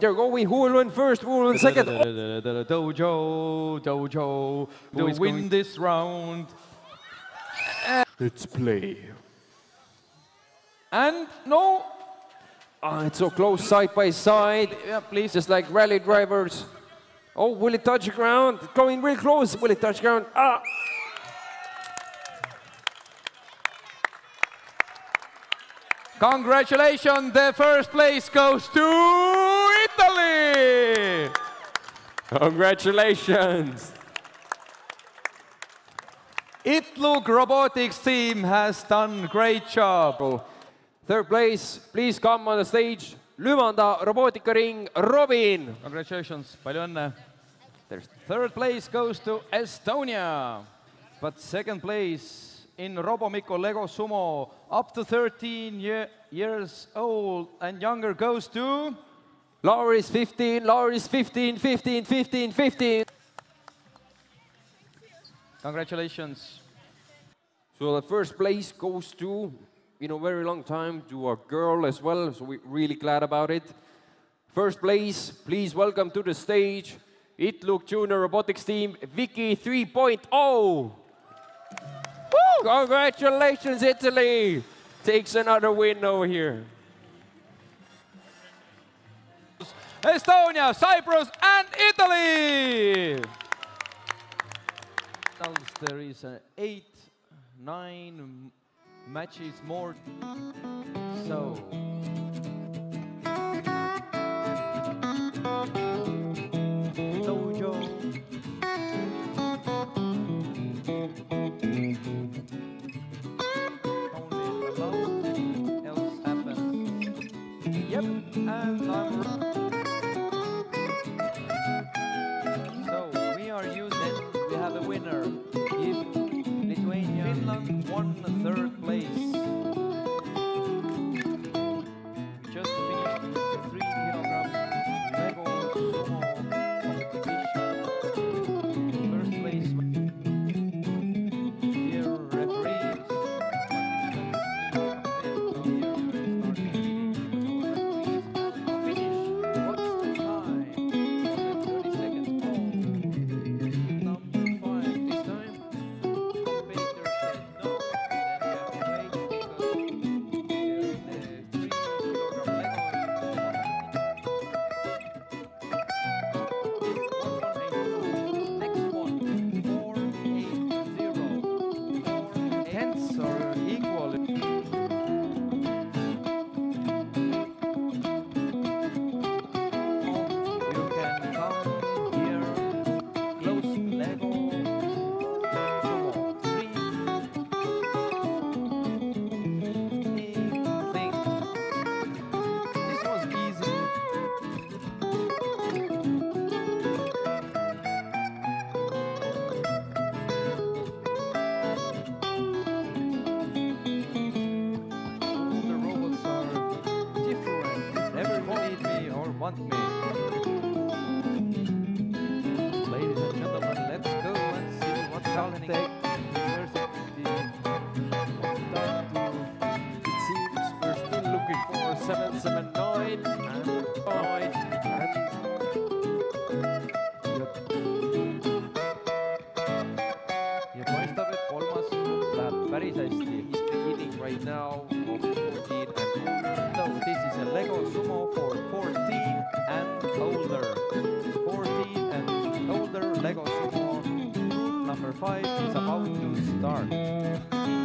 They're going. Who will win first? Who will win second? Dojo, Dojo, Who win this round. Let's play. And no, Ah, it's so close, side by side. yeah, please. Just like rally drivers. Oh, will it touch ground? Going real close. Will it touch ground? Ah! Congratulations, the first place goes to. Congratulations. Itlug Robotics team has done great job. Third place, please come on the stage. Lümanda robootika ring, Robin. Congratulations, palju õnne. Third place goes to Estonia. But second place in Robomiko Lego Sumo, up to 13 ye- years old and younger, goes to Lauris 15, Lauris 15, 15, 15, 15. Congratulations. So the first place goes to, in a very long time, to a girl as well. So we're really glad about it. First place, please welcome to the stage, ItLUG Junior Robotics Team, Vicky 3.0. Congratulations, Italy! Takes another win over here. Estonia, Cyprus, and Italy. There is an eight, nine matches more. So. It seems we're still looking for 779 and 9 and ja paistab, et kolmas läheb päris hästi. he's beginning right now of 14 5 is about to start.